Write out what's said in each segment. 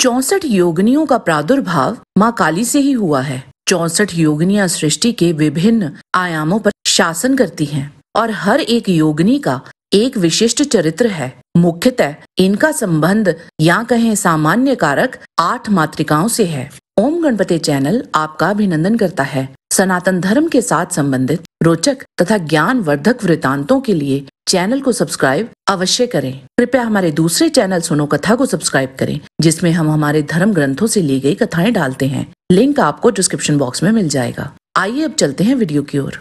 चौसठ योगनियों का प्रादुर्भाव माँ काली से ही हुआ है। चौसठ योगिनियाँ सृष्टि के विभिन्न आयामों पर शासन करती हैं और हर एक योगिनी का एक विशिष्ट चरित्र है। मुख्यतः इनका संबंध या कहें सामान्य कारक आठ मातृकाओं से है। ओम गणपति चैनल आपका अभिनंदन करता है। सनातन धर्म के साथ संबंधित रोचक तथा ज्ञान वर्धक वृतांतों के लिए चैनल को सब्सक्राइब अवश्य करें। कृपया हमारे दूसरे चैनल सुनो कथा को सब्सक्राइब करें, जिसमें हम हमारे धर्म ग्रंथों से ली गई कथाएँ डालते हैं। लिंक आपको डिस्क्रिप्शन बॉक्स में मिल जाएगा। आइए अब चलते हैं वीडियो की ओर।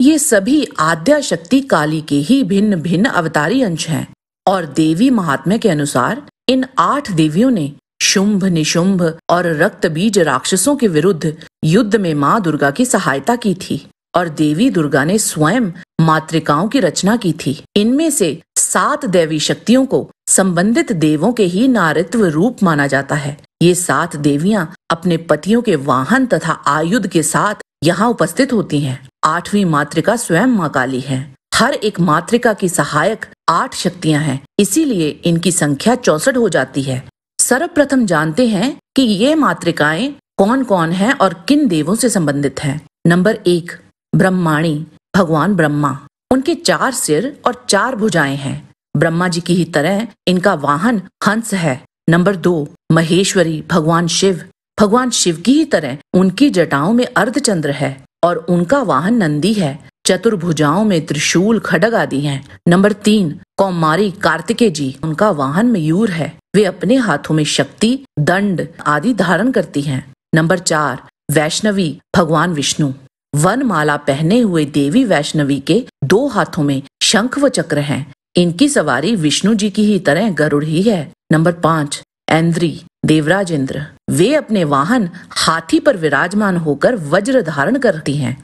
ये सभी आद्या शक्ति काली के ही भिन्न भिन्न अवतारी अंश हैं, और देवी महात्म्य के अनुसार इन आठ देवियों ने शुंभ, निशुंभ और रक्त बीज राक्षसों के विरुद्ध युद्ध में माँ दुर्गा की सहायता की थी, और देवी दुर्गा ने स्वयं मातृकाओं की रचना की थी। इनमें से सात देवी शक्तियों को संबंधित देवों के ही नारित्व रूप माना जाता है। ये सात देवियाँ अपने पतियों के वाहन तथा आयुध के साथ यहाँ उपस्थित होती हैं। आठवीं मातृका स्वयं माँ काली है। हर एक मातृका की सहायक आठ शक्तियाँ हैं। इसीलिए इनकी संख्या चौसठ हो जाती है। सर्वप्रथम जानते हैं कि ये मातृकाएँ कौन कौन हैं और किन देवों से संबंधित हैं। नंबर एक, ब्रह्माणी, भगवान ब्रह्मा। उनके चार सिर और चार भुजाएँ हैं। ब्रह्मा जी की ही तरह इनका वाहन हंस है। नंबर दो, महेश्वरी, भगवान शिव। भगवान शिव की ही तरह उनकी जटाओं में अर्धचंद्र है और उनका वाहन नंदी है। चतुर्भुजाओं में त्रिशूल, खडग आदि हैं। नंबर तीन, कौमारी कार्तिकेय जी। उनका वाहन मयूर है। वे अपने हाथों में शक्ति, दंड आदि धारण करती हैं। नंबर चार, वैष्णवी, भगवान विष्णु। वन माला पहने हुए देवी वैष्णवी के दो हाथों में शंख व चक्र हैं। इनकी सवारी विष्णु जी की ही तरह गरुड़ ही है। नंबर पाँच, ऐन्द्री देवराज इंद्र वे अपने वाहन हाथी पर विराजमान होकर वज्र धारण करती हैं।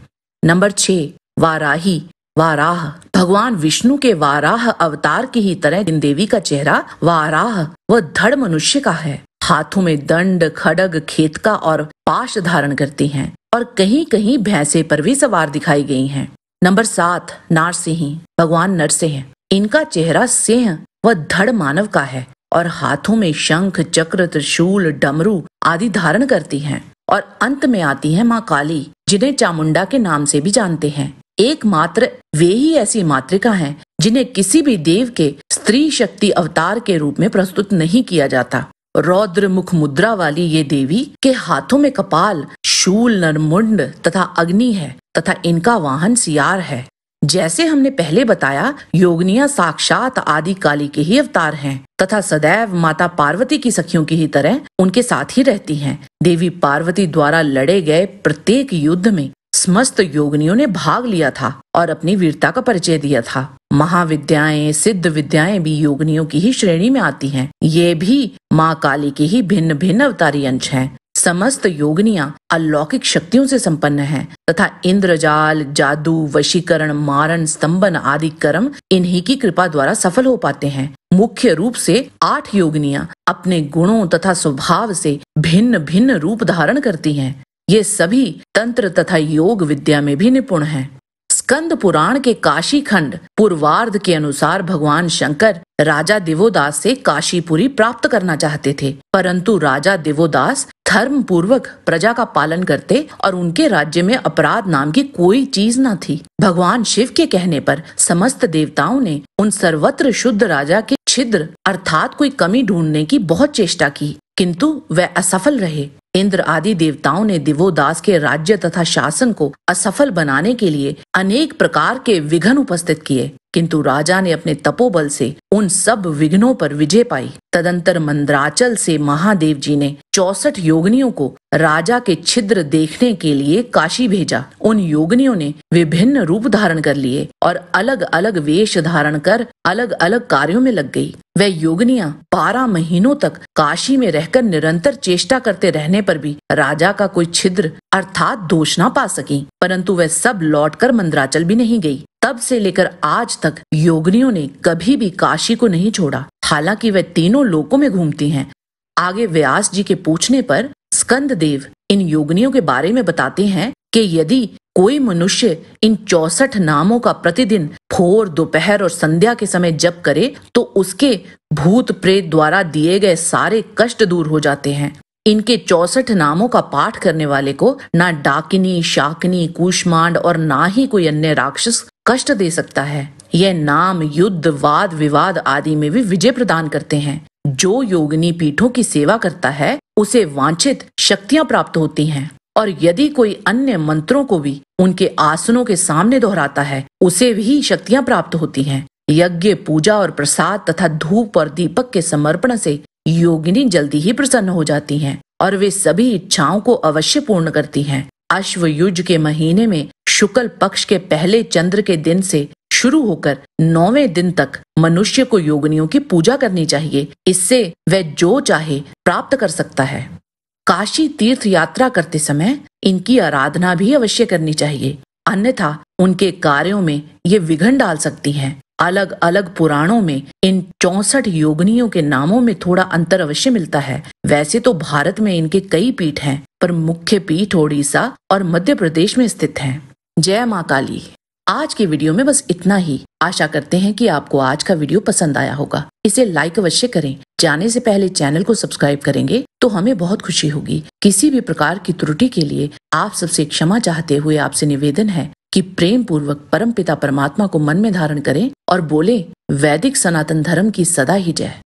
नंबर छह वाराही, वाराह। भगवान विष्णु के वाराह अवतार की ही तरह इन देवी का चेहरा वाराह व धड़ मनुष्य का है, हाथों में दंड, खड़ग खेतका और पाश धारण करती हैं। और कहीं कहीं भैंसे पर भी सवार दिखाई गई हैं। नंबर सात, नारसिंही, भगवान नरसिंह। इनका चेहरा सिंह व धड़ मानव का है और हाथों में शंख, चक्र, त्रिशूल, डमरू आदि धारण करती हैं और अंत में आती है माँ काली, जिन्हें चामुंडा के नाम से भी जानते हैं। एकमात्र वे ही ऐसी मातृका हैं जिन्हें किसी भी देव के स्त्री शक्ति अवतार के रूप में प्रस्तुत नहीं किया जाता। रौद्र मुख मुद्रा वाली ये देवी के हाथों में कपाल शूल नरमुंड तथा अग्नि है तथा इनका वाहन सियार है जैसे हमने पहले बताया, योगनिया साक्षात आदि काली के ही अवतार हैं तथा सदैव माता पार्वती की सखियों की ही तरह उनके साथ ही रहती हैं देवी पार्वती द्वारा लड़े गए प्रत्येक युद्ध में समस्त योगनियों ने भाग लिया था और अपनी वीरता का परिचय दिया था महाविद्याएँ, सिद्ध विद्याएँ भी योगनियों की ही श्रेणी में आती हैं। ये भी माँ काली के ही भिन्न भिन्न अवतारी अंश हैं। समस्त योगनिया अलौकिक शक्तियों से संपन्न हैं, तथा इंद्रजाल, जादू, वशीकरण, मारण, स्तंभन आदि कर्म इन्हीं की कृपा द्वारा सफल हो पाते हैं। मुख्य रूप से आठ योगनिया अपने गुणों तथा स्वभाव से भिन्न भिन्न रूप धारण करती हैं। ये सभी तंत्र तथा योग विद्या में भी निपुण हैं। स्कंद पुराण के काशी खंड पूर्वार्ध के अनुसार भगवान शंकर राजा दिवोदास से काशीपुरी प्राप्त करना चाहते थे, परंतु राजा दिवोदास धर्म पूर्वक प्रजा का पालन करते और उनके राज्य में अपराध नाम की कोई चीज़ न थी। भगवान शिव के कहने पर समस्त देवताओं ने उन सर्वत्र शुद्ध राजा के छिद्र अर्थात कोई कमी ढूँढने की बहुत चेष्टा की, किंतु वह असफल रहे। इंद्र आदि देवताओं ने दिवोदास के राज्य तथा शासन को असफल बनाने के लिए अनेक प्रकार के विघ्न उपस्थित किए। किंतु राजा ने अपने तपोबल से उन सब विघ्नों पर विजय पाई। तदंतर मंद्राचल से महादेव जी ने चौसठ योगनियों को राजा के छिद्र देखने के लिए काशी भेजा। उन योगनियों ने विभिन्न रूप धारण कर लिए और अलग अलग वेश धारण कर अलग अलग कार्यों में लग गई। वह योगनिया बारह महीनों तक काशी में रहकर निरंतर चेष्टा करते रहने पर भी राजा का कोई छिद्र अर्थात दोष न पा सकी। परंतु वह सब लौटकर मंद्राचल भी नहीं गई। तब से लेकर आज तक योगनियों ने कभी भी काशी को नहीं छोड़ा। हालाँकि वे तीनों लोकों में घूमती हैं। आगे व्यास जी के पूछने पर स्कंद देव इन योगनियों के बारे में बताते हैं कि यदि कोई मनुष्य इन चौसठ नामों का प्रतिदिन भोर, दोपहर और संध्या के समय जप करे तो उसके भूत प्रेत द्वारा दिए गए सारे कष्ट दूर हो जाते हैं। इनके चौसठ नामों का पाठ करने वाले को ना डाकिनी, शाकनी, कुष्मांड और ना ही कोई अन्य राक्षस कष्ट दे सकता है। यह नाम, युद्ध, वाद, विवाद आदि में भी विजय प्रदान करते हैं। जो योगिनी पीठों की सेवा करता है, उसे वांछित शक्तियाँ प्राप्त होती हैं। और यदि कोई अन्य मंत्रों को भी उनके आसनों के सामने दोहराता है, उसे भी शक्तियाँ प्राप्त होती हैं। यज्ञ, पूजा और प्रसाद तथा धूप और दीपक के समर्पण से योगिनी जल्दी ही प्रसन्न हो जाती हैं और वे सभी इच्छाओं को अवश्य पूर्ण करती हैं। अश्व युज के महीने में शुक्ल पक्ष के पहले चंद्र के दिन से शुरू होकर नौवे दिन तक मनुष्य को योगनियों की पूजा करनी चाहिए। इससे वह जो चाहे प्राप्त कर सकता है। काशी तीर्थ यात्रा करते समय इनकी आराधना भी अवश्य करनी चाहिए। अन्यथा उनके कार्यों में ये विघन डाल सकती हैं। अलग अलग पुराणों में इन चौसठ योगनियों के नामों में थोड़ा अंतर अवश्य मिलता है। वैसे तो भारत में इनके कई पीठ हैं, पर मुख्य पीठ ओडिशा और मध्य प्रदेश में स्थित हैं। जय माँ काली। आज की वीडियो में बस इतना ही। आशा करते हैं कि आपको आज का वीडियो पसंद आया होगा। इसे लाइक अवश्य करें। जाने से पहले चैनल को सब्सक्राइब करेंगे तो हमें बहुत खुशी होगी। किसी भी प्रकार की त्रुटि के लिए आप सबसे क्षमा चाहते हुए आपसे निवेदन है कि प्रेम पूर्वक परम पिता परमात्मा को मन में धारण करें और बोले, वैदिक सनातन धर्म की सदा ही जय।